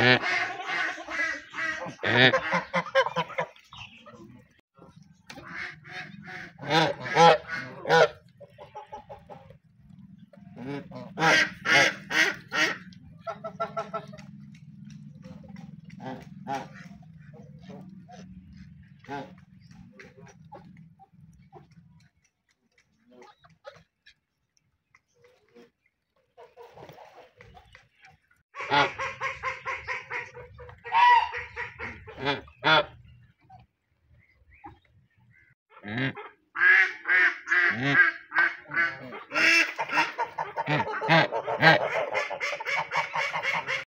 Mm-hmm à. Ah. Mm-hmm.